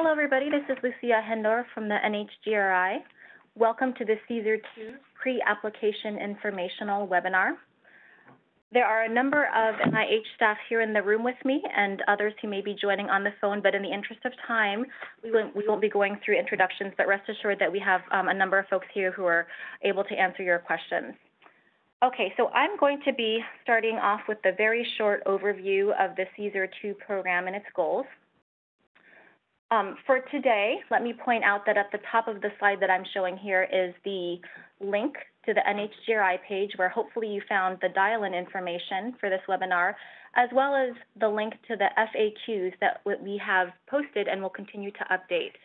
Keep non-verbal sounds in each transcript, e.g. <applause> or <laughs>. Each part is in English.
Hello, everybody. This is Lucia Hindorff from the NHGRI. Welcome to the CSER 2 pre-application informational webinar. There are a number of NIH staff here in the room with me and others who may be joining on the phone, but in the interest of time, we won't, we won't be going through introductions, but rest assured that we have um, a number of folks here who are able to answer your questions. Okay, so I'm going to be starting off with a very short overview of the CSER 2 program and its goals. Um, for today, let me point out that at the top of the slide that I'm showing here is the link to the NHGRI page where hopefully you found the dial-in information for this webinar, as well as the link to the FAQs that we have posted and will continue to update.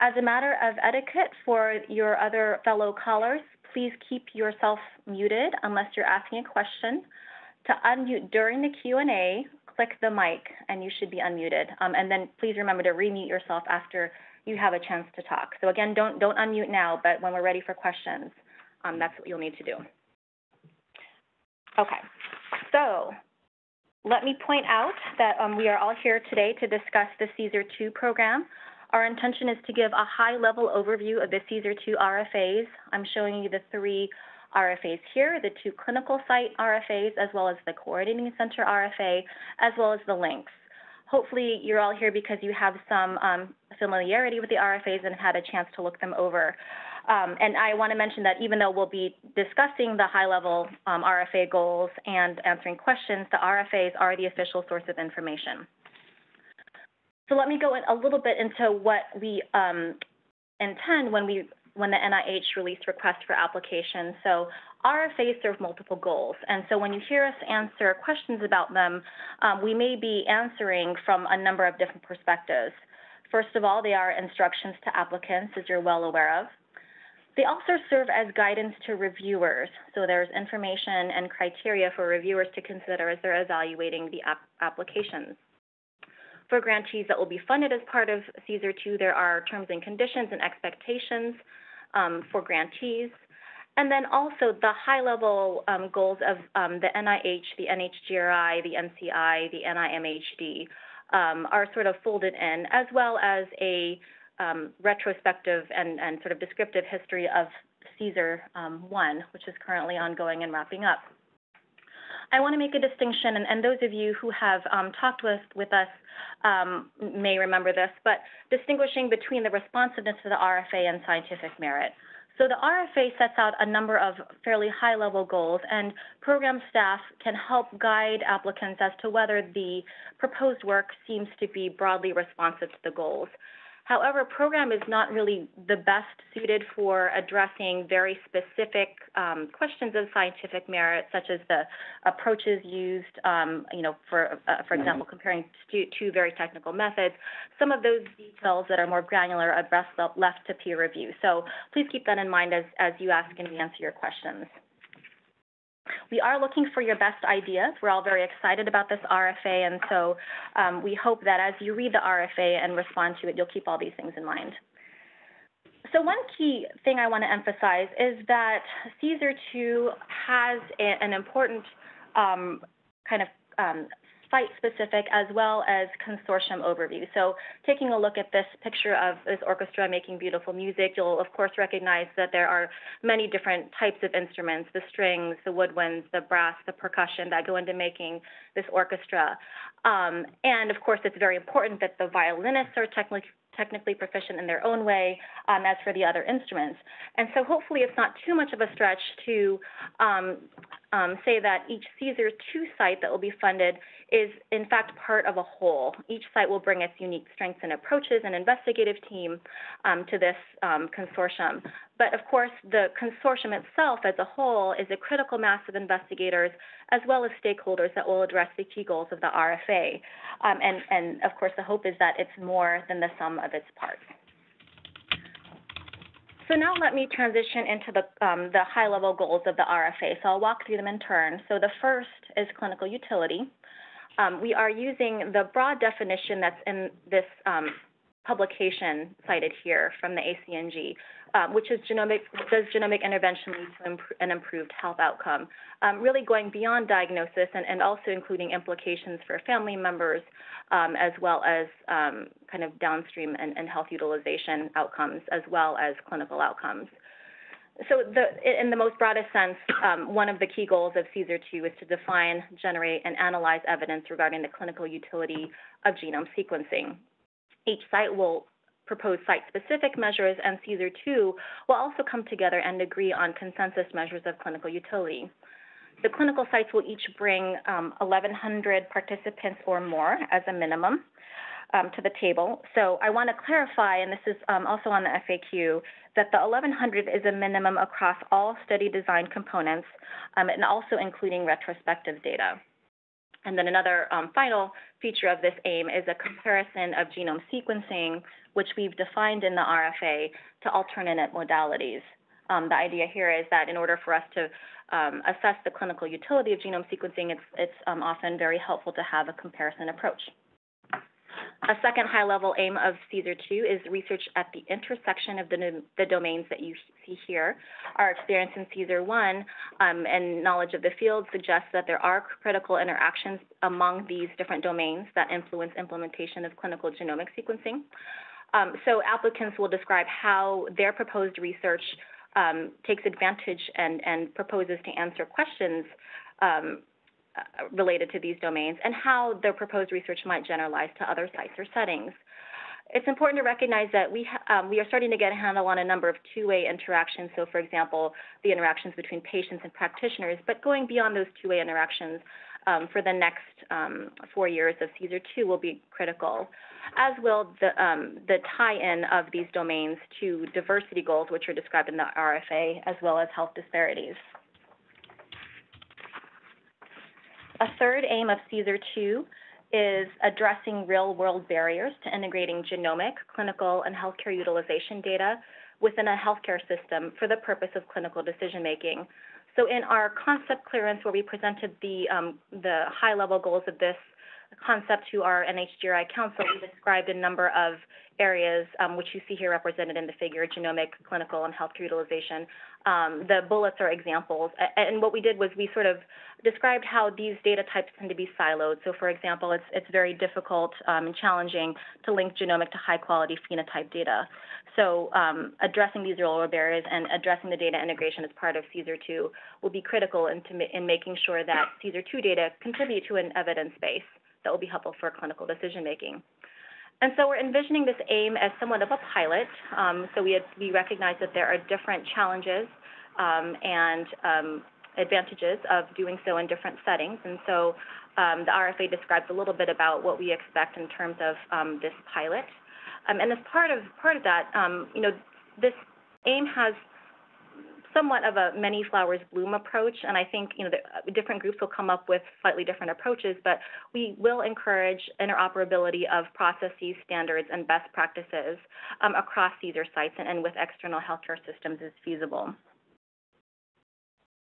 As a matter of etiquette for your other fellow callers, please keep yourself muted unless you're asking a question. To unmute during the Q&A, click the mic and you should be unmuted. Um, and then please remember to remute yourself after you have a chance to talk. So again, don't, don't unmute now, but when we're ready for questions, um, that's what you'll need to do. Okay, so let me point out that um, we are all here today to discuss the CSER 2 program. Our intention is to give a high-level overview of the CSER 2 RFAs. I'm showing you the three RFAs here, the two clinical site RFAs, as well as the coordinating center RFA, as well as the links. Hopefully you're all here because you have some um, familiarity with the RFAs and had a chance to look them over. Um, and I want to mention that even though we'll be discussing the high-level um, RFA goals and answering questions, the RFAs are the official source of information. So let me go in a little bit into what we um, intend when we when the NIH released requests for applications. So RFAs serve multiple goals. And so when you hear us answer questions about them, um, we may be answering from a number of different perspectives. First of all, they are instructions to applicants, as you're well aware of. They also serve as guidance to reviewers. So there's information and criteria for reviewers to consider as they're evaluating the ap applications. For grantees that will be funded as part of CSER 2, there are terms and conditions and expectations um, for grantees. And then also the high-level um, goals of um, the NIH, the NHGRI, the NCI, the NIMHD um, are sort of folded in, as well as a um, retrospective and, and, sort of descriptive history of CSER um, 1, which is currently ongoing and wrapping up. I want to make a distinction, and, and those of you who have um, talked with, with us um, may remember this, but distinguishing between the responsiveness to the RFA and scientific merit. So the RFA sets out a number of fairly high-level goals, and program staff can help guide applicants as to whether the proposed work seems to be broadly responsive to the goals. However, program is not really the best suited for addressing very specific um, questions of scientific merit, such as the approaches used, um, you know, for, uh, for example, comparing two, two, very technical methods. Some of those details that are more granular are best left to peer review. So please keep that in mind as, as you ask and we answer your questions. We are looking for your best ideas. We're all very excited about this RFA, and so um, we hope that as you read the RFA and respond to it, you'll keep all these things in mind. So one key thing I want to emphasize is that CSER 2 has a, an important um, kind of um, site-specific as well as consortium overview. So taking a look at this picture of this orchestra making beautiful music, you'll of course recognize that there are many different types of instruments, the strings, the woodwinds, the brass, the percussion that go into making this orchestra. Um, and of course, it's very important that the violinists are technically technically proficient in their own way um, as for the other instruments. And so hopefully it's not too much of a stretch to um, um, say that each CSER 2 site that will be funded is in fact part of a whole. Each site will bring its unique strengths and approaches and investigative team um, to this um, consortium. But of course, the consortium itself as a whole is a critical mass of investigators as well as stakeholders that will address the key goals of the RFA. Um, and, and of course, the hope is that it's more than the sum of its parts. So now let me transition into the, um, the high-level goals of the RFA. So I'll walk through them in turn. So the first is clinical utility. Um, we are using the broad definition that's in this um, publication cited here from the ACMG, um, which is genomic, does genomic intervention lead to imp an improved health outcome? Um, really going beyond diagnosis and, and, also including implications for family members, um, as well as um, kind of downstream and, and, health utilization outcomes, as well as clinical outcomes. So the, in the most broadest sense, um, one of the key goals of CSER 2 is to define, generate, and analyze evidence regarding the clinical utility of genome sequencing. Each site will propose site-specific measures, and CSER 2 will also come together and agree on consensus measures of clinical utility. The clinical sites will each bring um, 1,100 participants or more as a minimum um, to the table. So I want to clarify, and this is um, also on the FAQ, that the 1100 is a minimum across all study design components um, and also including retrospective data. And then another um, final feature of this AIM is a comparison of genome sequencing, which we've defined in the RFA, to alternate modalities. Um, the idea here is that in order for us to um, assess the clinical utility of genome sequencing, it's, it's um, often very helpful to have a comparison approach. A second high-level aim of CSER 2 is research at the intersection of the, the domains that you see here. Our experience in CSER 1 um, and knowledge of the field suggests that there are critical interactions among these different domains that influence implementation of clinical genomic sequencing. Um, so applicants will describe how their proposed research um, takes advantage and, and proposes to answer questions um, related to these domains and how the proposed research might generalize to other sites or settings. It's important to recognize that we, um, we are starting to get a handle on a number of two-way interactions. So, for example, the interactions between patients and practitioners. But going beyond those two-way interactions um, for the next um, four years of CSER 2 will be critical, as will the, um, the tie-in of these domains to diversity goals, which are described in the RFA, as well as health disparities. A third aim of CSER 2 is addressing real-world barriers to integrating genomic, clinical, and healthcare utilization data within a healthcare system for the purpose of clinical decision-making. So in our concept clearance, where we presented the, um, the high-level goals of this concept to our NHGRI Council, we described a number of areas, um, which you see here represented in the figure, genomic, clinical, and healthcare utilization. Um, the bullets are examples. And what we did was we sort of described how these data types tend to be siloed. So for example, it's, it's very difficult um, and challenging to link genomic to high quality phenotype data. So um, addressing these world barriers and addressing the data integration as part of CSER 2 will be critical in, in making sure that CSER 2 data contribute to an evidence base that will be helpful for clinical decision making. And so we're envisioning this AIM as somewhat of a pilot. Um, so we, had, we recognize that there are different challenges um, and um, advantages of doing so in different settings. And so um, the RFA describes a little bit about what we expect in terms of um, this pilot. Um, and as part of part of that, you know, this AIM has somewhat of a many flowers bloom approach, and I think you know the, uh, different groups will come up with slightly different approaches, but we will encourage interoperability of processes, standards, and best practices um, across CSER sites and, and with external healthcare systems as feasible.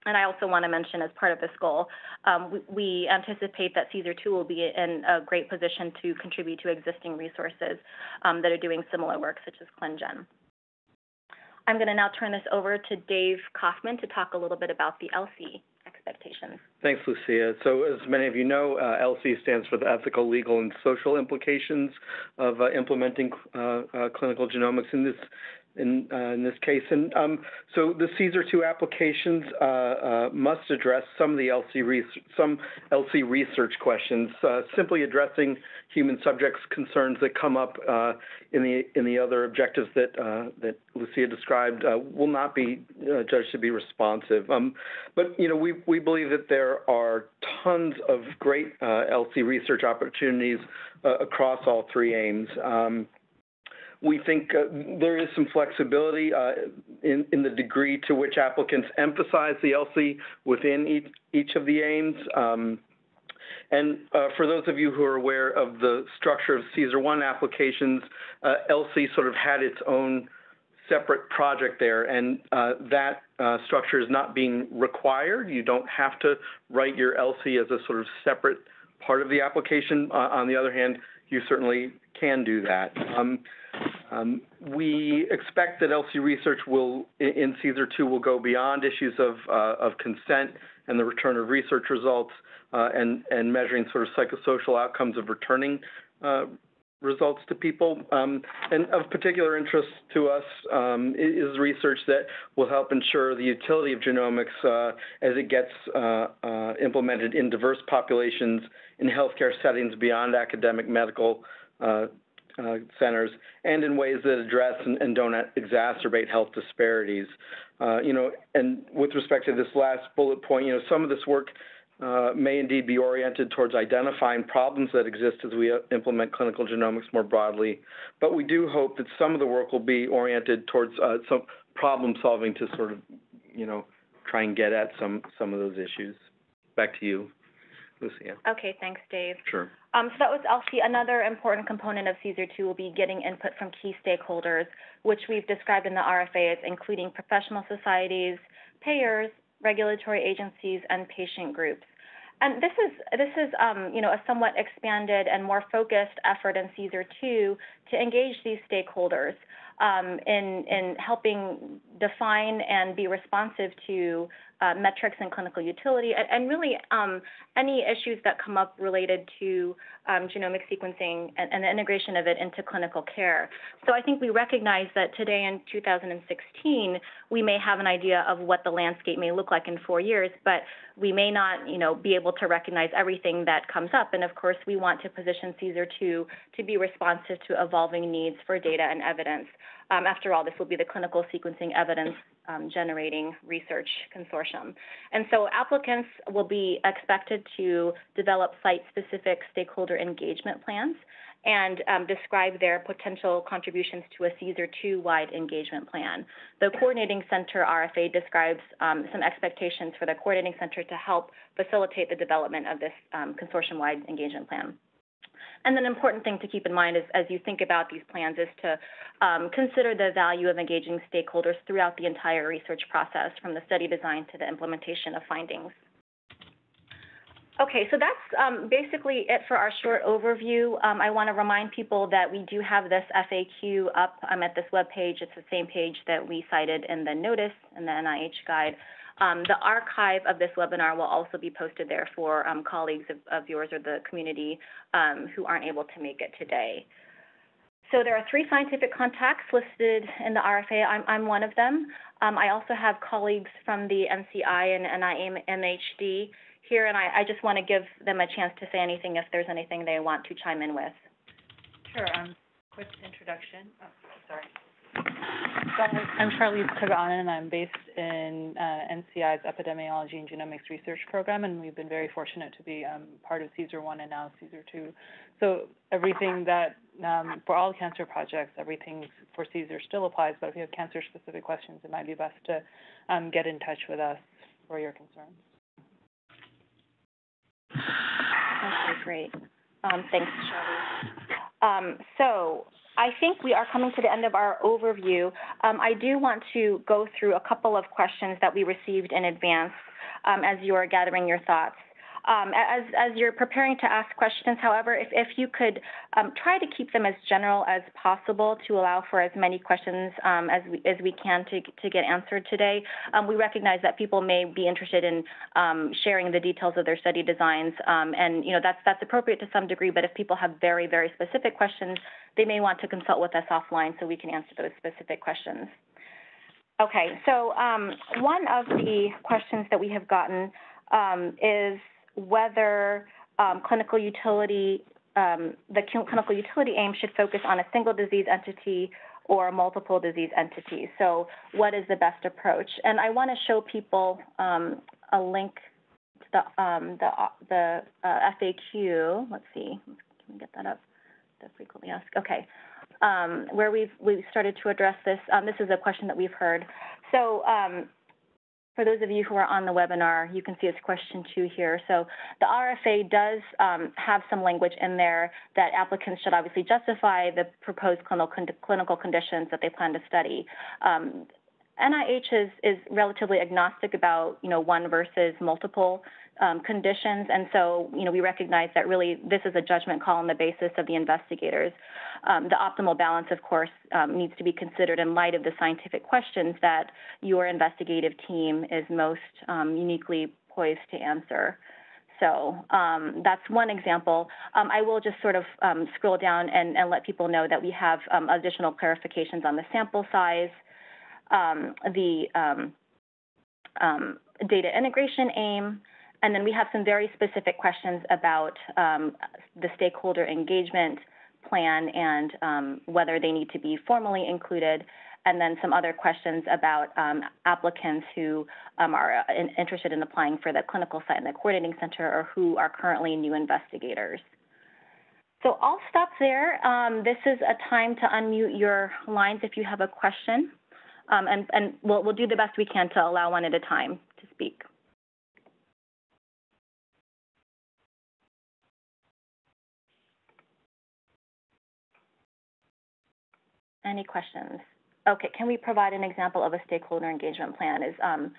And I also want to mention, as part of this goal, um, we, we, anticipate that CSER 2 will be in a great position to contribute to existing resources um, that are doing similar work, such as ClinGen. I'm going to now turn this over to Dave Kaufman to talk a little bit about the ELSI expectations. Thanks, Lucia. So as many of you know, uh, ELSI stands for the ethical, legal, and social implications of uh, implementing uh, uh clinical genomics in this in, uh, in this case. And um, so the CSER 2 applications uh, uh, must address some of the ELSI some ELSI research questions, uh, simply addressing human subjects concerns that come up uh, in the in the other objectives that uh, that Lucia described will not be judged to be responsive. Um, but you know we we believe that there are tons of great ELSI research opportunities across all three aims. Um, we think uh, there is some flexibility uh, in, in, the degree to which applicants emphasize the ELSI within each, each of the aims. Um, and uh, for those of you who are aware of the structure of CSER 1 applications, uh, ELSI sort of had its own separate project there, and uh, that uh, structure is not being required. You don't have to write your ELSI as a sort of separate part of the application. on the other hand, you certainly can do that. Um, we expect that ELSI research will, in CSER 2, will go beyond issues of, uh, of consent and the return of research results uh, and, measuring sort of psychosocial outcomes of returning uh, results to people. Um, and of particular interest to us um, is research that will help ensure the utility of genomics as it gets implemented in diverse populations in healthcare settings beyond academic medical uh, centers and in ways that address and, and don't exacerbate health disparities. Uh, you know, and with respect to this last bullet point, you know, some of this work uh, may indeed be oriented towards identifying problems that exist as we uh, implement clinical genomics more broadly. But we do hope that some of the work will be oriented towards uh, some problem solving to sort of, you know, try and get at some some of those issues. Back to you, Lucia. Okay, thanks, Dave. Sure. Um, so that was ELSI. Another important component of CSER 2 will be getting input from key stakeholders, which we've described in the RFA as including professional societies, payers, regulatory agencies, and patient groups. And this is this is um, you know a somewhat expanded and more focused effort in CSER 2 to engage these stakeholders um, in in helping define and be responsive to uh, metrics and clinical utility, and, and really um, any issues that come up related to um, genomic sequencing and, and, the integration of it into clinical care. So I think we recognize that today in 2016, we may have an idea of what the landscape may look like in four years, but we may not, you know, be able to recognize everything that comes up. And of course, we want to position CSER 2 to be responsive to evolving needs for data and evidence. Um, after all, this will be the clinical sequencing evidence um, generating research consortium. And so applicants will be expected to develop site-specific stakeholder engagement plans and um, describe their potential contributions to a CSER 2-wide engagement plan. The Coordinating Center RFA describes um, some expectations for the Coordinating Center to help facilitate the development of this um, consortium-wide engagement plan. And an important thing to keep in mind is, as you think about these plans is to um, consider the value of engaging stakeholders throughout the entire research process, from the study design to the implementation of findings. Okay, so that's um, basically it for our short overview. Um, I want to remind people that we do have this FAQ up um, at this web page. It's the same page that we cited in the notice in the NIH guide. Um, the archive of this webinar will also be posted there for um, colleagues of, of, yours or the community um, who aren't able to make it today. So there are three scientific contacts listed in the RFA. I'm, I'm one of them. Um, I also have colleagues from the NCI and NIMHD here, and I, I just want to give them a chance to say anything if there's anything they want to chime in with. Sure. Um, quick introduction. Oh, sorry. I'm Charlisse Caga-anan, and I'm based in uh, NCI's Epidemiology and Genomics Research Program, and we've been very fortunate to be um, part of CSER 1 and now CSER 2. So everything that, um, for all cancer projects, everything for CSER still applies, but if you have cancer-specific questions, it might be best to um, get in touch with us for your concerns. Okay, great. Um, thanks, Charlie. Um, so I think we are coming to the end of our overview. Um, I do want to go through a couple of questions that we received in advance um, as you are gathering your thoughts. Um, as, as you're preparing to ask questions, however, if, if you could um, try to keep them as general as possible to allow for as many questions um, as, we, as we can to, to get answered today. Um, we recognize that people may be interested in um, sharing the details of their study designs, um, and you know that's, that's appropriate to some degree, but if people have very, very specific questions, they may want to consult with us offline so we can answer those specific questions. Okay, so one of the questions that we have gotten is whether um, clinical utility, um, the clinical utility aim should focus on a single disease entity or multiple disease entities. So what is the best approach? And I want to show people um, a link to the, um, the, the uh, FAQ. Let's see, can we get that up? The frequently asked, okay. Um, where we've, we've started to address this. Um, this is a question that we've heard. So um, for those of you who are on the webinar, you can see it's question two here. So the RFA does um, have some language in there that applicants should obviously justify the proposed clinical, clinical conditions that they plan to study. Um, NIH is, is relatively agnostic about, you know, one versus multiple um, conditions, and so, you know, we recognize that really this is a judgment call on the basis of the investigators. Um, the optimal balance, of course, um, needs to be considered in light of the scientific questions that your investigative team is most um, uniquely poised to answer. So um, that's one example. Um, I will just sort of um, scroll down and, and, let people know that we have um, additional clarifications on the sample size, um, the data integration aim, and then we have some very specific questions about the stakeholder engagement plan and whether they need to be formally included, and then some other questions about um, applicants who um, are uh, in, interested in applying for the clinical site in the coordinating center or who are currently new investigators. So I'll stop there. Um, this is a time to unmute your lines if you have a question, um, and, and we'll, we'll do the best we can to allow one at a time to speak. Any questions? Okay, can we provide an example of a stakeholder engagement plan? Is um,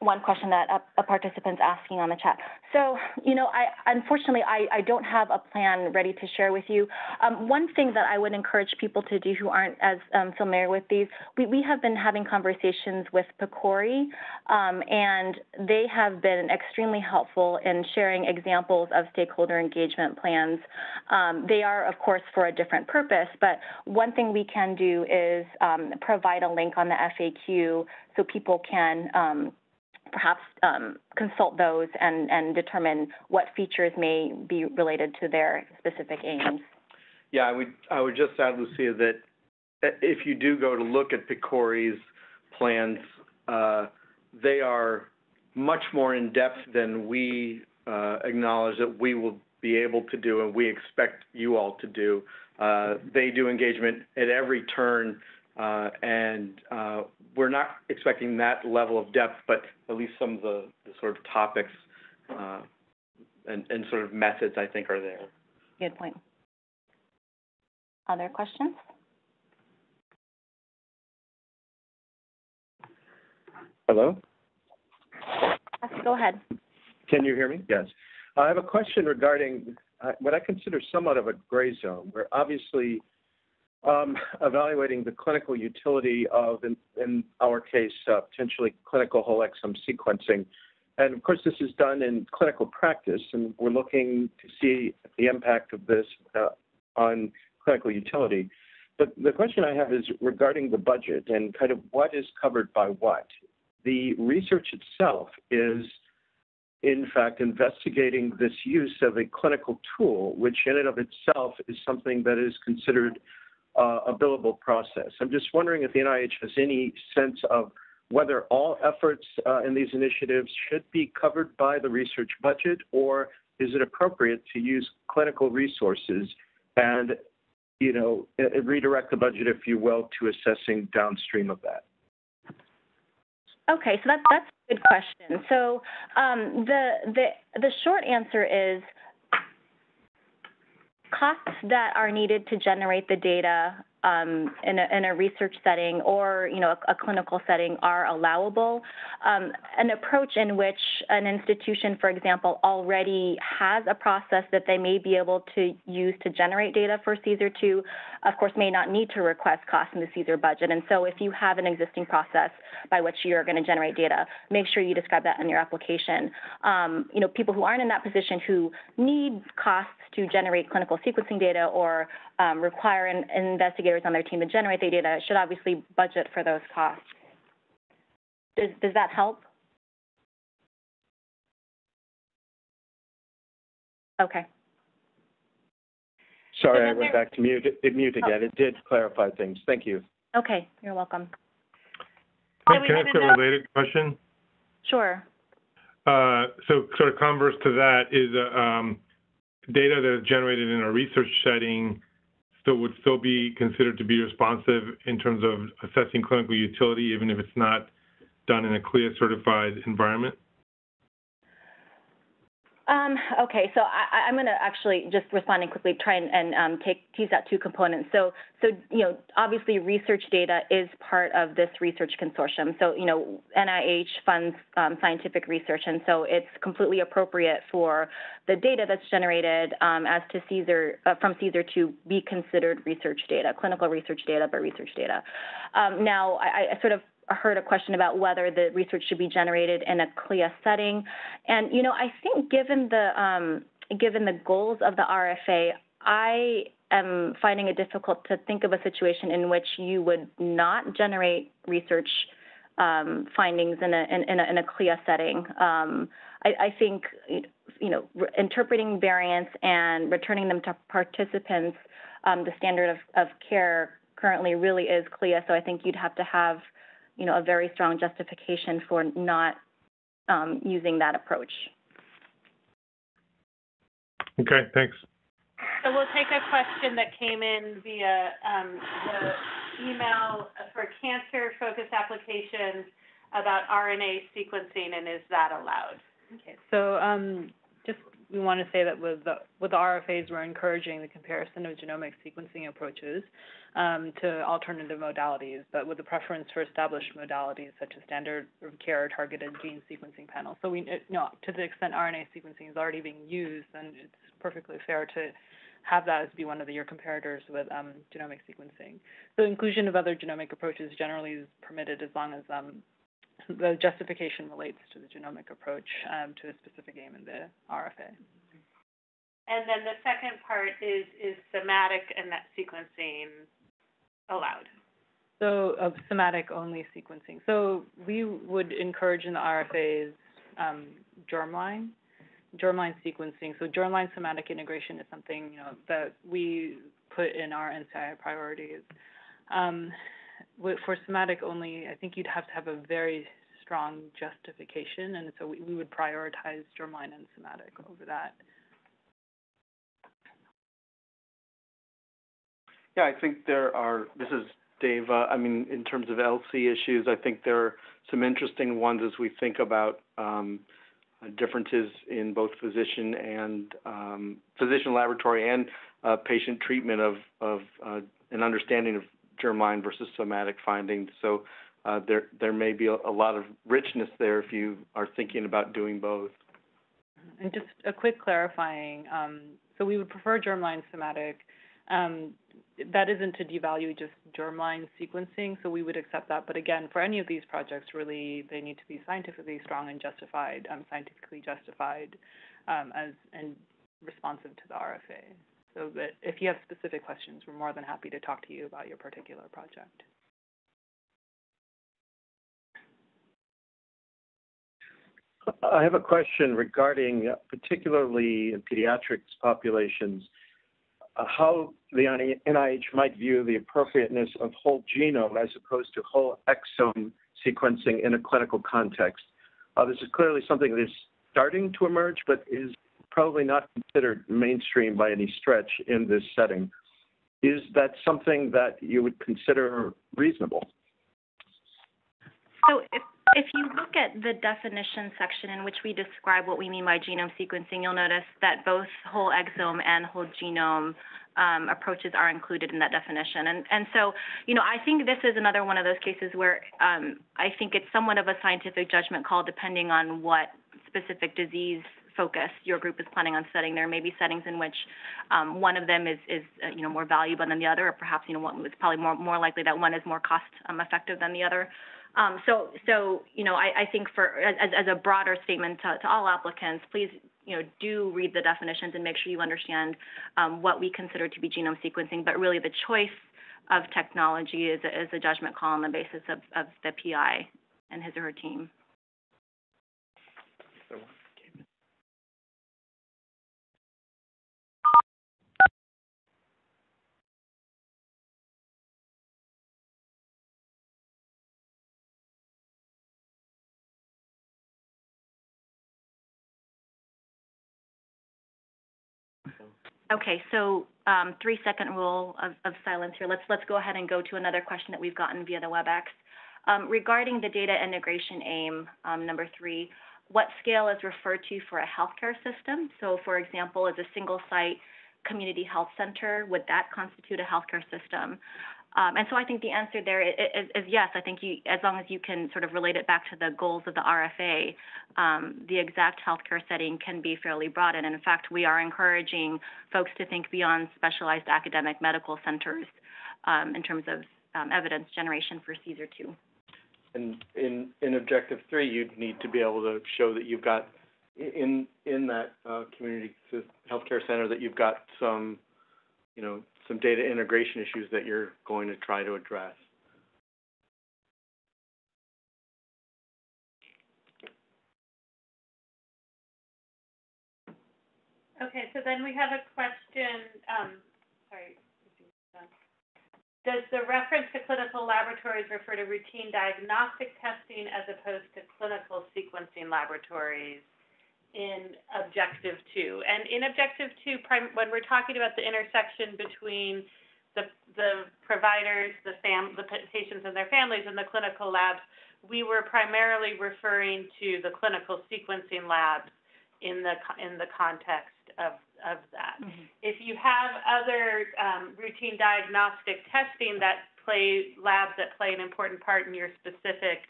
one question that a, a, participant's asking on the chat. So, you know, I unfortunately I, I don't have a plan ready to share with you. Um, one thing that I would encourage people to do who aren't as um, familiar with these, we, we have been having conversations with PCORI, um, and they have been extremely helpful in sharing examples of stakeholder engagement plans. Um, they are, of course, for a different purpose, but one thing we can do is um, provide a link on the FAQ so people can um, perhaps um, consult those and, and determine what features may be related to their specific aims. Yeah, I would, I would just add, Lucia, that if you do go to look at PCORI's plans, uh, they are much more in depth than we uh, acknowledge that we will be able to do and we expect you all to do. Uh, they do engagement at every turn uh, and uh, we're not expecting that level of depth, but at least some of the, the sort of topics uh, and, and sort of methods I think are there. Good point. Other questions? Hello? Go ahead. Can you hear me? Yes. I have a question regarding uh, what I consider somewhat of a gray zone, where obviously <laughs> evaluating the clinical utility of, in, our case, uh, potentially clinical whole exome sequencing. And of course, this is done in clinical practice, and we're looking to see the impact of this uh, on clinical utility. But the question I have is regarding the budget and kind of what is covered by what. The research itself is, in fact, investigating this use of a clinical tool, which in and of itself is something that is considered a billable process. I'm just wondering if the NIH has any sense of whether all efforts uh, in these initiatives should be covered by the research budget, or is it appropriate to use clinical resources and, you know, redirect the budget, if you will, to assessing downstream of that? Okay, so that's that's a good question. So um, the the the short answer is costs that are needed to generate the data um, in, a, in, a, research setting or you know a, a clinical setting are allowable. Um, an approach in which an institution, for example, already has a process that they may be able to use to generate data for CSER 2, of course, may not need to request costs in the CSER budget. And so, if you have an existing process by which you're going to generate data, make sure you describe that in your application. Um, you know, people who aren't in that position who need costs to generate clinical sequencing data or um, require an, investigators on their team to generate the data should obviously budget for those costs. Does, does that help? Okay. Sorry, I went back to mute, mute oh. again. It did clarify things. Thank you. Okay, you're welcome. Can, can I ask a related question? Sure. Uh, so sort of converse to that is uh, um, data that is generated in a research setting still would still be considered to be responsive in terms of assessing clinical utility, even if it's not done in a CLIA certified environment? Um, okay, so I, I'm going to actually just responding quickly, try and, and um, take tease out two components. So, so you know, obviously, research data is part of this research consortium. So, you know, NIH funds um, scientific research, and so it's completely appropriate for the data that's generated um, as to CSER uh, from CSER to be considered research data, clinical research data, but research data. Um, now, I, I sort of heard a question about whether the research should be generated in a CLIA setting. And, you know, I think given the, um, given the goals of the RFA, I am finding it difficult to think of a situation in which you would not generate research um, findings in a, in, in, a, in a CLIA setting. Um, I, I think, you know, interpreting variants and returning them to participants, um, the standard of, of care currently really is CLIA, so I think you'd have to have you know, a very strong justification for not um, using that approach. Okay, thanks. So we'll take a question that came in via um, the email for cancer-focused applications about RNA sequencing, and is that allowed? Okay, so um, just we want to say that with the, with the RFAs, we're encouraging the comparison of genomic sequencing approaches um, to alternative modalities, but with a preference for established modalities such as standard of care targeted gene sequencing panels. So we know to the extent RNA sequencing is already being used, then it's perfectly fair to have that as be one of the, your comparators with um, genomic sequencing. So inclusion of other genomic approaches generally is permitted as long as um, the justification relates to the genomic approach um, to a specific aim in the RFA. And then the second part is, is somatic and that sequencing allowed? So, of somatic only sequencing. So we would encourage in the RFAs um, germline, germline sequencing. So germline somatic integration is something, you know, that we put in our NCI priorities. Um, for somatic only, I think you'd have to have a very strong justification, and so we, we would prioritize germline and somatic over that. Yeah, I think there are, this is Dave, uh, I mean, in terms of ELSI issues, I think there are some interesting ones as we think about um, differences in both physician and um, physician laboratory and uh, patient treatment of, of uh, an understanding of germline versus somatic findings. So uh, there there may be a, a, lot of richness there if you are thinking about doing both. And just a quick clarifying. Um, so we would prefer germline somatic. Um, that isn't to devalue just germline sequencing, so we would accept that. But again, for any of these projects, really, they need to be scientifically strong and justified, um, scientifically justified, um, as and responsive to the RFA. So that if you have specific questions, we're more than happy to talk to you about your particular project. I have a question regarding, uh, particularly in pediatrics populations, uh, how the NIH might view the appropriateness of whole genome as opposed to whole exome sequencing in a clinical context. Uh, this is clearly something that is starting to emerge, but is probably not considered mainstream by any stretch in this setting. Is that something that you would consider reasonable? So if if you look at the definition section in which we describe what we mean by genome sequencing, you'll notice that both whole exome and whole genome um, approaches are included in that definition. And, and so, you know, I think this is another one of those cases where um, I think it's somewhat of a scientific judgment call depending on what specific disease focus your group is planning on studying. There may be settings in which um, one of them is, is uh, you know, more valuable than the other, or perhaps, you know, one, it's probably more, more likely that one is more cost um, effective than the other. Um, so, so you know, I, I think for as, as a broader statement to, to all applicants, please you know, do read the definitions and make sure you understand um, what we consider to be genome sequencing. But really, the choice of technology is a, is a judgment call on the basis of, of the PI and his or her team. Okay, so um, three second rule of, of, silence here. Let's let's go ahead and go to another question that we've gotten via the WebEx. Um, regarding the data integration aim, um, number three, what scale is referred to for a healthcare system. So, for example, is a single site community health center, would that constitute a healthcare system? Um, and so I think the answer there is, is, yes. I think you, as long as you can sort of relate it back to the goals of the RFA, um, the exact healthcare setting can be fairly broad. And in fact, we are encouraging folks to think beyond specialized academic medical centers um, in terms of um, evidence generation for CSER 2. And in, in objective three, you'd need to be able to show that you've got, in, in that, uh, community healthcare center, that you've got some, you know, some data integration issues that you're going to try to address. Okay, so then we have a question, um, sorry. Does the reference to clinical laboratories refer to routine diagnostic testing as opposed to clinical sequencing laboratories in objective two? And in objective two, prim- when we're talking about the intersection between the, the providers, the fam, the patients and their families and the clinical labs, we were primarily referring to the clinical sequencing labs in the, in the context of, of that. If you have other, um, routine diagnostic testing that play, labs that play an important part in your specific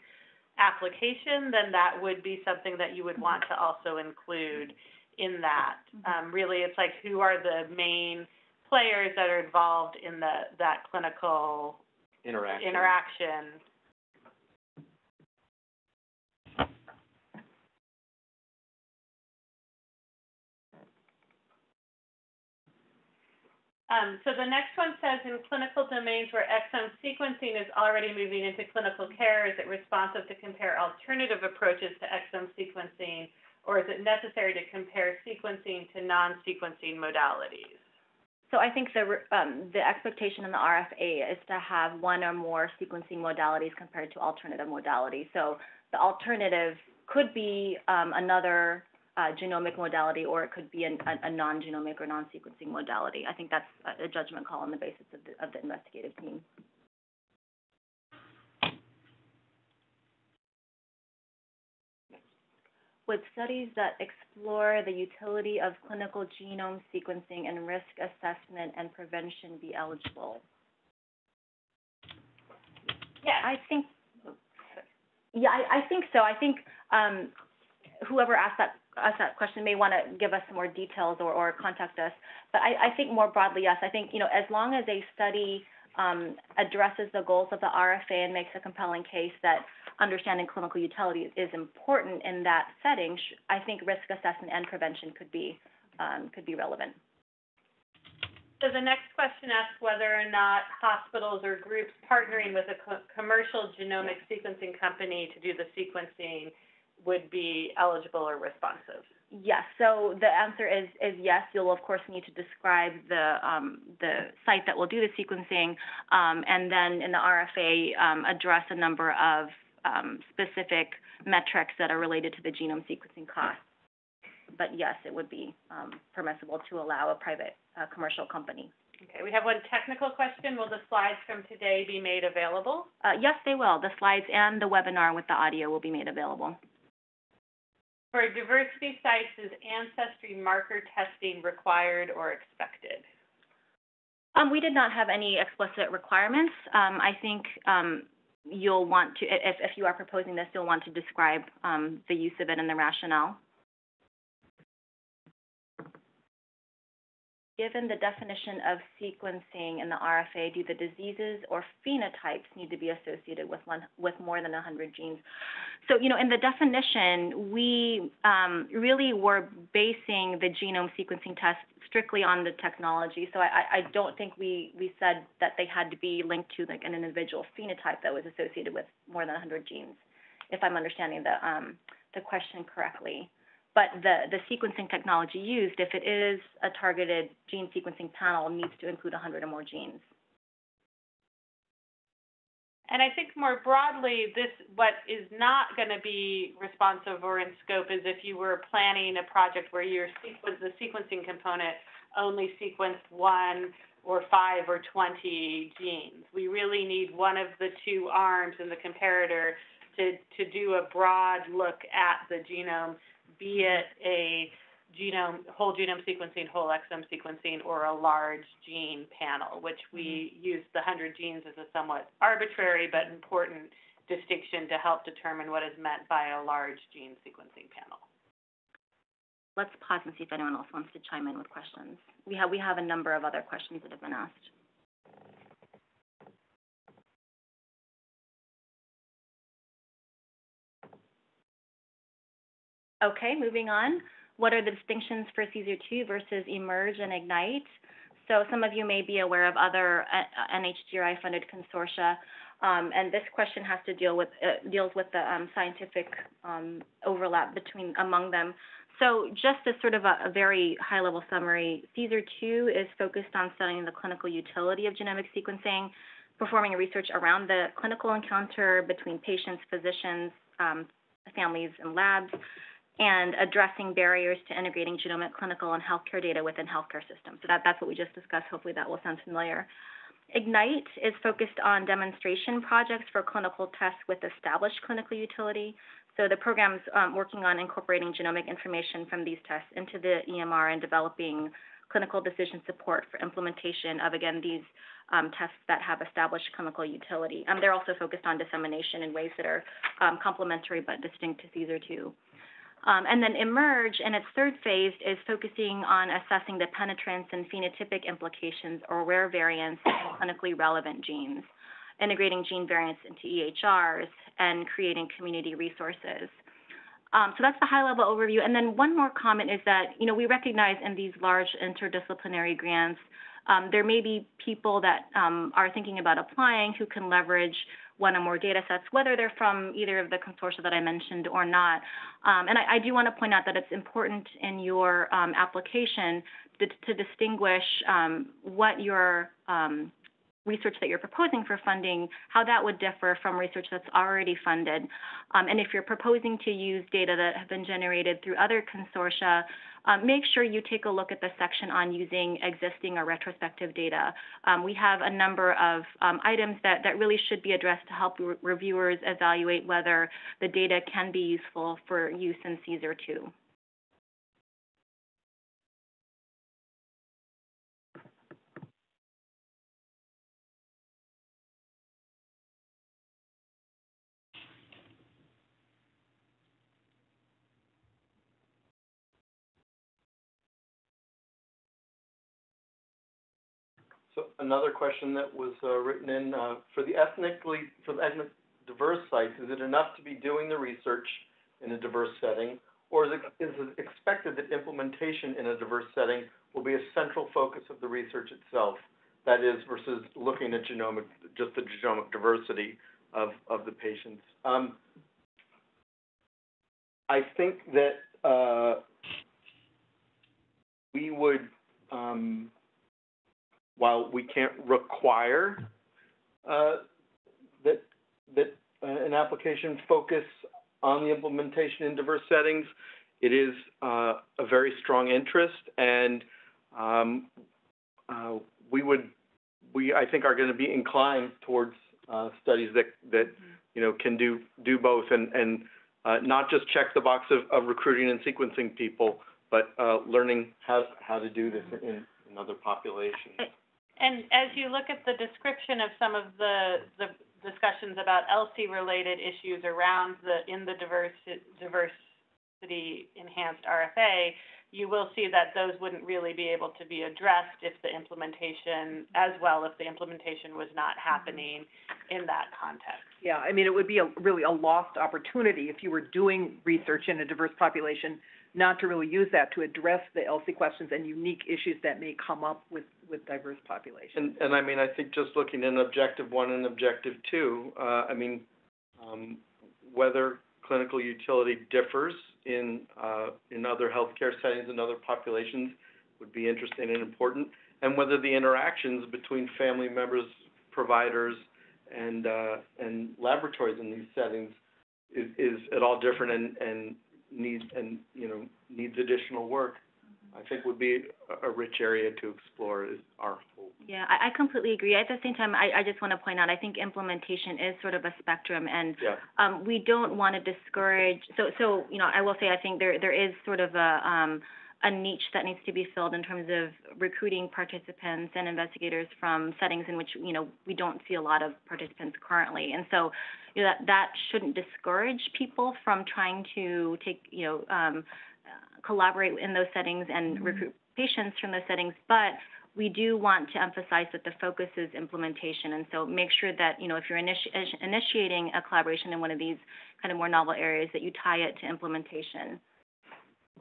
application, then that would be something that you would want to also include in that. Um, really, it's like, who are the main players that are involved in the, that clinical Interaction. interaction? Um, so the next one says, in clinical domains where exome sequencing is already moving into clinical care, is it responsive to compare alternative approaches to exome sequencing, or is it necessary to compare sequencing to non-sequencing modalities? So I think the, um, the expectation in the RFA is to have one or more sequencing modalities compared to alternative modalities. So the alternative could be, um, another, uh, genomic modality, or it could be an, a, a non-genomic or non-sequencing modality. I think that's a, a judgment call on the basis of the, of the investigative team. Would studies that explore the utility of clinical genome sequencing and risk assessment and prevention be eligible? Yes. I think, yeah, I, I think so. I think, um, whoever asked that, asked that question may want to give us some more details or, or contact us. But I, I think more broadly, yes, I think, you know, as long as a study, um, addresses the goals of the RFA and makes a compelling case that understanding clinical utility is important in that setting, I think risk assessment and prevention could be, um, could be relevant. So the next question asks whether or not hospitals or groups partnering with a co- commercial genomic sequencing company to do the sequencing would be eligible or responsive. Yes, so the answer is, is yes. You'll of course need to describe the, um, the site that will do the sequencing, um, and then in the RFA, um, address a number of, um, specific metrics that are related to the genome sequencing costs. But yes, it would be, um, permissible to allow a private, uh, commercial company. Okay, we have one technical question. Will the slides from today be made available? Uh, yes, they will. The slides and the webinar with the audio will be made available. For diversity sites, is ancestry marker testing required or expected? Um, we did not have any explicit requirements. Um, I think, um, you'll want to, if, if you are proposing this, you'll want to describe, um, the use of it and the rationale. Given the definition of sequencing in the RFA, do the diseases or phenotypes need to be associated with one, with more than hundred genes? So, you know, in the definition, we, um, really were basing the genome sequencing test strictly on the technology. So I, I, don't think we, we said that they had to be linked to like an individual phenotype that was associated with more than hundred genes, if I'm understanding the, um, the question correctly. But the, the sequencing technology used, if it is a targeted gene sequencing panel, needs to include hundred or more genes. And I think more broadly, this, what is not gonna be responsive or in scope is if you were planning a project where your sequence, the sequencing component only sequenced one or five or twenty genes. We really need one of the two arms in the comparator to to, to do a broad look at the genome, be it a genome, whole genome sequencing, whole exome sequencing, or a large gene panel, which we mm-hmm. use the hundred genes as a somewhat arbitrary but important distinction to help determine what is meant by a large gene sequencing panel. Let's pause and see if anyone else wants to chime in with questions. We have, we have a number of other questions that have been asked. Okay, moving on. What are the distinctions for CSER two versus eMERGE and IGNITE? So some of you may be aware of other uh, NHGRI-funded consortia, um, and this question has to deal with uh, deals with the um, scientific um, overlap between among them. So just as sort of a, a very high-level summary, CSER two is focused on studying the clinical utility of genomic sequencing, performing research around the clinical encounter between patients, physicians, um, families, and labs, and addressing barriers to integrating genomic, clinical, and healthcare data within healthcare systems. So that, that's what we just discussed. Hopefully that will sound familiar. IGNITE is focused on demonstration projects for clinical tests with established clinical utility. So the program's um, working on incorporating genomic information from these tests into the EMR and developing clinical decision support for implementation of, again, these um, tests that have established clinical utility. Um, they're also focused on dissemination in ways that are um, complementary but distinct to CSER 2. Um, and then eMERGE in its third phase is focusing on assessing the penetrance and phenotypic implications or rare variants in clinically relevant genes, integrating gene variants into EHRs, and creating community resources. Um, so that's the high-level overview. And then one more comment is that, you know, we recognize in these large interdisciplinary grants, um, there may be people that um, are thinking about applying who can leverage one or more data sets, whether they're from either of the consortia that I mentioned or not. Um, and I, I, do want to point out that it's important in your um, application to, to distinguish um, what your um, research that you're proposing for funding, how that would differ from research that's already funded. Um, and if you're proposing to use data that have been generated through other consortia, um, make sure you take a look at the section on using existing or retrospective data. Um, we have a number of um, items that, that really should be addressed to help re reviewers evaluate whether the data can be useful for use in CSER 2. Another question that was uh, written in uh, for the ethnically for the ethnic diverse sites, is it enough to be doing the research in a diverse setting, or is it, is it expected that implementation in a diverse setting will be a central focus of the research itself? That is, versus looking at genomic, just the genomic diversity of, of the patients. Um, I think that uh, we would um, while we can't require uh, that that uh, an application focus on the implementation in diverse settings, it is uh, a very strong interest, and um, uh, we would we I think are going to be inclined towards uh, studies that that you know can do do both and and uh, not just check the box of, of recruiting and sequencing people, but learning how how to do this in, in other populations. And as you look at the description of some of the, the discussions about ELSI-related issues around the, in the diversity, diversity enhanced RFA, you will see that those wouldn't really be able to be addressed if the implementation, as well if the implementation was not happening in that context. Yeah, I mean, it would be a, really a lost opportunity if you were doing research in a diverse population not to really use that to address the ELSI questions and unique issues that may come up with, with diverse populations. And, and I mean, I think just looking at objective one and objective two, uh, I mean, um, whether clinical utility differs in, uh, in other healthcare settings and other populations would be interesting and important, and whether the interactions between family members, providers, and, uh, and laboratories in these settings is, is at all different and, and needs and, you know, needs additional work, I think would be a, a rich area to explore is our hope. Yeah, I, I completely agree. At the same time, I, I just want to point out, I think implementation is sort of a spectrum, and Yeah. um, we don't want to discourage. So, so you know, I will say, I think there there is sort of a um, a niche that needs to be filled in terms of recruiting participants and investigators from settings in which you know we don't see a lot of participants currently, and so you know that that shouldn't discourage people from trying to take you know um, collaborate in those settings and recruit patients from those settings, but we do want to emphasize that the focus is implementation, and so make sure that, you know, if you're initi- initiating a collaboration in one of these kind of more novel areas, that you tie it to implementation.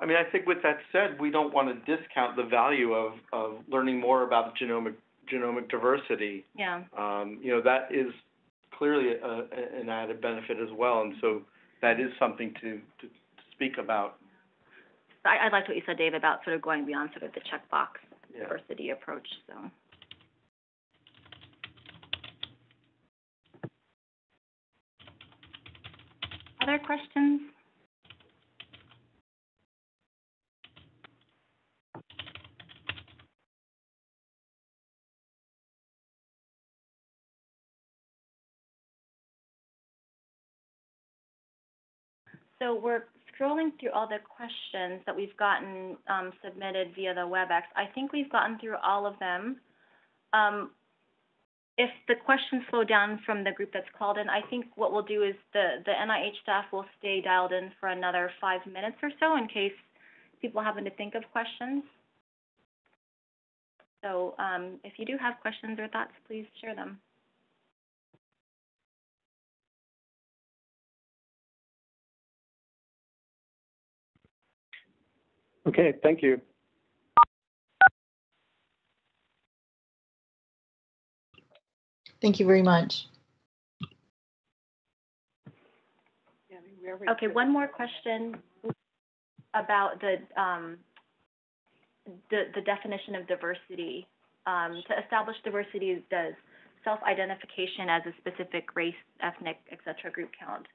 I mean, I think with that said, we don't want to discount the value of, of learning more about genomic, genomic diversity. Yeah. Um, you know, that is clearly a, a- an added benefit as well, and so that is something to, to speak about. I, I liked what you said, Dave, about sort of going beyond sort of the checkbox Yeah. diversity approach, so. Other questions? So we're scrolling through all the questions that we've gotten um, submitted via the WebEx. I think we've gotten through all of them. Um, if the questions slow down from the group that's called in, I think what we'll do is the, the NIH staff will stay dialed in for another five minutes or so in case people happen to think of questions. So um, if you do have questions or thoughts, please share them. Okay, thank you. Thank you very much. Yeah, I mean, we already Okay, one more question about the, um, the, the definition of diversity. Um, to establish diversity, does self-identification as a specific race, ethnic, et cetera, group count?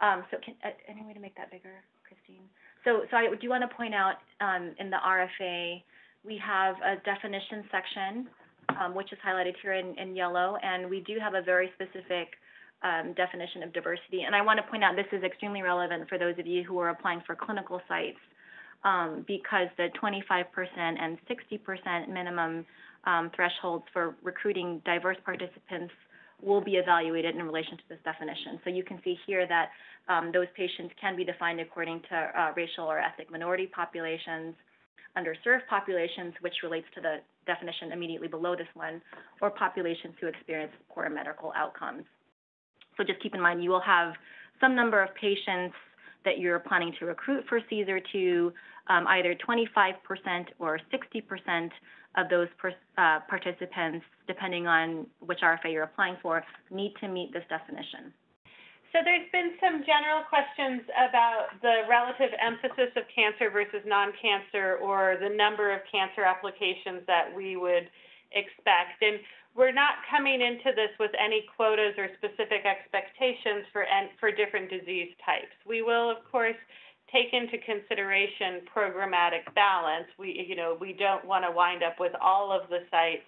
Um, so can, uh, any way to make that bigger, Christine? So, so I do want to point out, um, in the RFA, we have a definition section, um, which is highlighted here in, in yellow, and we do have a very specific, um, definition of diversity. And I want to point out, this is extremely relevant for those of you who are applying for clinical sites, um, because the twenty-five percent and sixty percent minimum, um, thresholds for recruiting diverse participants will be evaluated in relation to this definition. So you can see here that, um, those patients can be defined according to, uh, racial or ethnic minority populations, underserved populations, which relates to the definition immediately below this one, or populations who experience poor medical outcomes. So just keep in mind, you will have some number of patients that you're planning to recruit for CSER 2, um, either twenty-five percent or sixty percent of those per, uh, participants, depending on which RFA you're applying for, need to meet this definition. So there's been some general questions about the relative emphasis of cancer versus non-cancer or the number of cancer applications that we would expect. And we're not coming into this with any quotas or specific expectations for for different disease types. We will, of course, take into consideration programmatic balance. We, you know, we don't want to wind up with all of the sites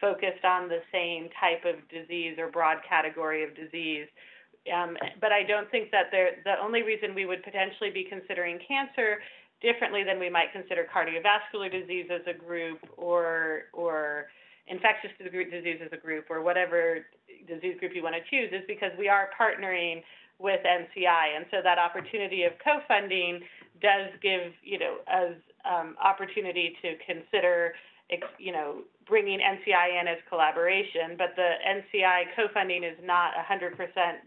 focused on the same type of disease or broad category of disease. Um, but I don't think that the only reason we would potentially be considering cancer differently than we might consider cardiovascular disease as a group or, or infectious disease as a group or whatever disease group you want to choose is because we are partnering with NCI. And so that opportunity of co-funding does give, you know, us um, opportunity to consider, you know, bringing NCI in as collaboration. But the NCI co-funding is not 100%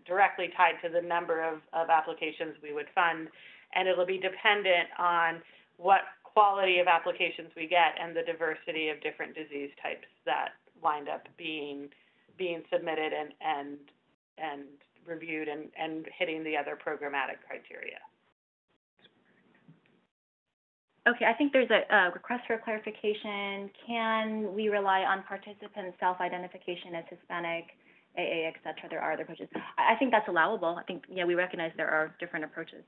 directly tied to the number of, of applications we would fund. And it'll be dependent on what quality of applications we get and the diversity of different disease types that wind up being being submitted and and and reviewed and, and hitting the other programmatic criteria. Okay, I think there's a, a request for clarification. Can we rely on participant self-identification as Hispanic, AA, et cetera? There are other approaches. I, I think that's allowable. I think, yeah, we recognize there are different approaches.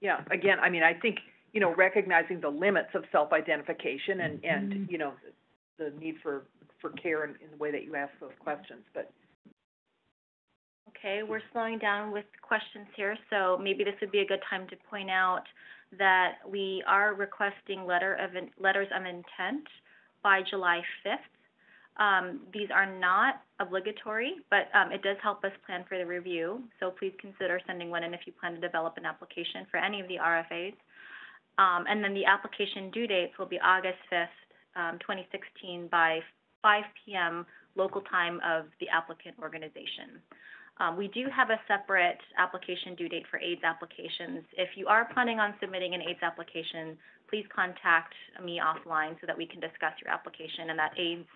Yeah, again, I mean, I think, you know, recognizing the limits of self-identification and, Mm-hmm. and, you know, the need for for care in, in the way that you ask those questions, but Okay, we're slowing down with questions here, so maybe this would be a good time to point out that we are requesting letter of, letters of intent by July fifth. Um, these are not obligatory, but, um, it does help us plan for the review, so please consider sending one in if you plan to develop an application for any of the RFAs. Um, and then the application due dates will be August fifth, um, twenty sixteen by five PM local time of the applicant organization. Um, we do have a separate application due date for AIDS applications. If you are planning on submitting an AIDS application, please contact me offline so that we can discuss your application, and that AIDS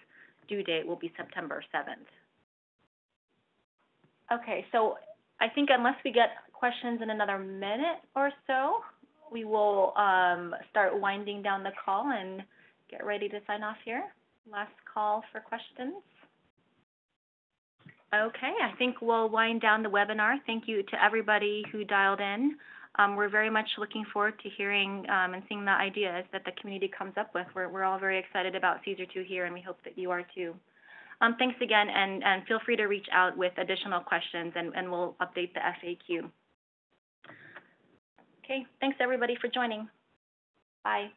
due date will be September seventh. Okay, so I think unless we get questions in another minute or so, we will, um, start winding down the call and get ready to sign off here. Last call for questions. Okay, I think we'll wind down the webinar. Thank you to everybody who dialed in. Um, we're very much looking forward to hearing, um, and seeing the ideas that the community comes up with. We're, we're all very excited about CSER two here, and we hope that you are too. Um, thanks again, and, and feel free to reach out with additional questions, and, and we'll update the FAQ. Okay, thanks everybody for joining. Bye.